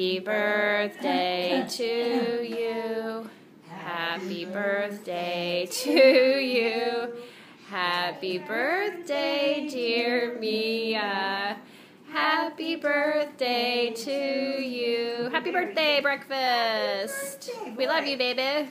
Happy birthday to you. Happy birthday to you. Happy birthday, dear Mia. Happy birthday to you. Happy birthday, breakfast. We love you, baby.